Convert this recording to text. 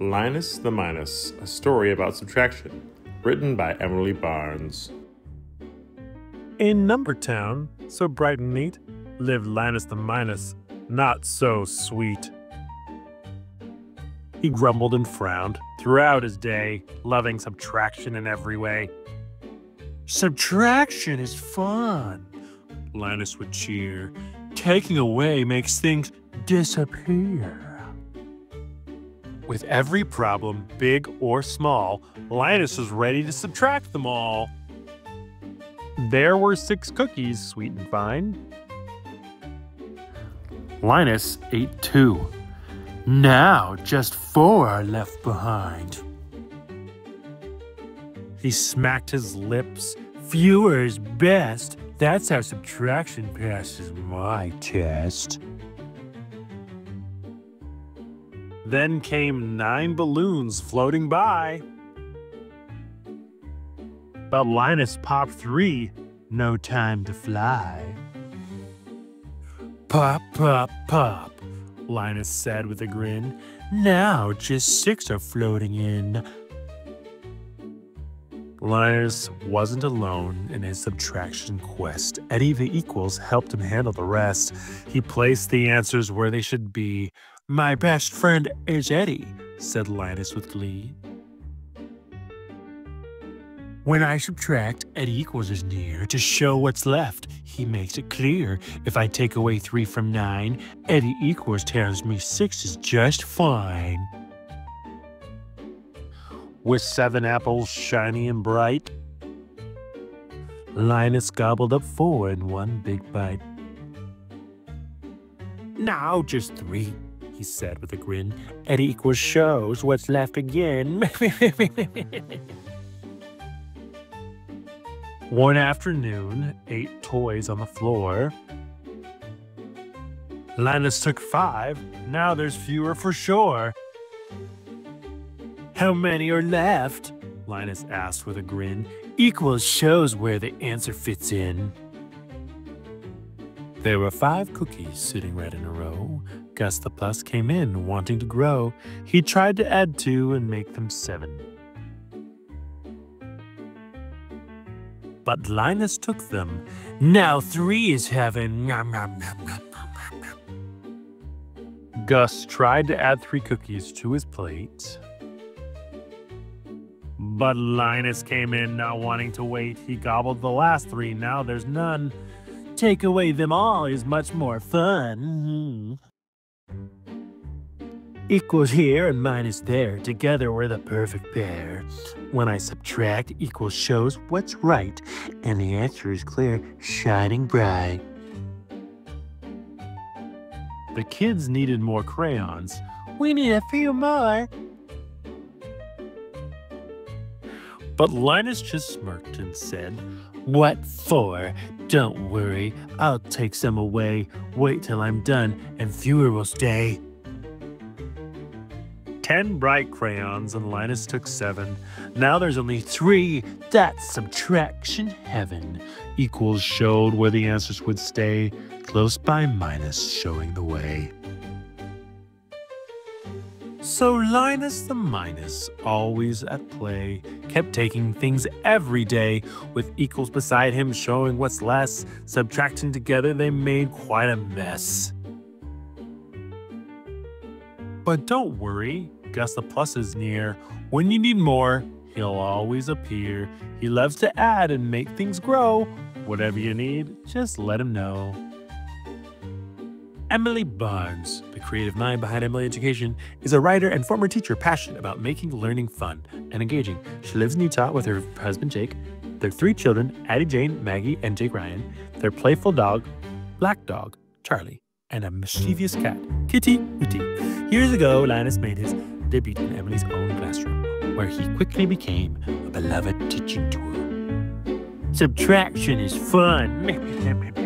Linus the Minus, a story about subtraction, written by Emily Barnes. In Numbertown, so bright and neat, lived Linus the Minus, not so sweet. He grumbled and frowned throughout his day, loving subtraction in every way. Subtraction is fun, Linus would cheer. Taking away makes things disappear. With every problem, big or small, Linus was ready to subtract them all. There were six cookies, sweet and fine. Linus ate two. Now just four are left behind. He smacked his lips. Fewer is best. That's how subtraction passes my test. Then came nine balloons floating by. But Linus popped three, no time to fly. Pop, pop, pop, Linus said with a grin. Now just six are floating in. Linus wasn't alone in his subtraction quest. Eddie the Equals helped him handle the rest. He placed the answers where they should be, my best friend is Eddie, said Linus with glee. When I subtract, Eddie equals is near. To show what's left, he makes it clear. If I take away 3 from 9, Eddie equals tells me 6 is just fine. With seven apples shiny and bright, Linus gobbled up four in one big bite. Now just three, he said with a grin. Eddie equals shows what's left again. One afternoon, eight toys on the floor. Linus took five. Now there's fewer for sure. How many are left? Linus asked with a grin. Equals shows where the answer fits in. There were five cookies sitting right in a row. Gus the Plus came in wanting to grow. He tried to add two and make them seven. But Linus took them. Now three is heaven. Gus tried to add three cookies to his plate. But Linus came in not wanting to wait. He gobbled the last three. Now there's none. Take away them all is much more fun equals here and minus there. Together we're the perfect pair. When I subtract, equals shows what's right, and the answer is clear, shining bright. The kids needed more crayons. We need a few more. But Linus just smirked and said, What for? Don't worry, I'll take some away. Wait till I'm done, and fewer will stay. Ten bright crayons, and Linus took seven. Now there's only three. That's subtraction heaven. Equals showed where the answers would stay, close by minus showing the way. So Linus the Minus, always at play, kept taking things every day, with equals beside him showing what's less. Subtracting together, they made quite a mess. But don't worry, Gus the Plus is near. When you need more, he'll always appear. He loves to add and make things grow. Whatever you need, just let him know. Emily Barnes, the creative mind behind Emily Education, is a writer and former teacher passionate about making learning fun and engaging. She lives in Utah with her husband Jake, their three children, Addie Jane, Maggie, and Jake Ryan, their playful dog, Black Dog, Charlie, and a mischievous cat, Kitty Witty. Years ago, Linus made his debut in Emily's own classroom, where he quickly became a beloved teaching tool. Subtraction is fun.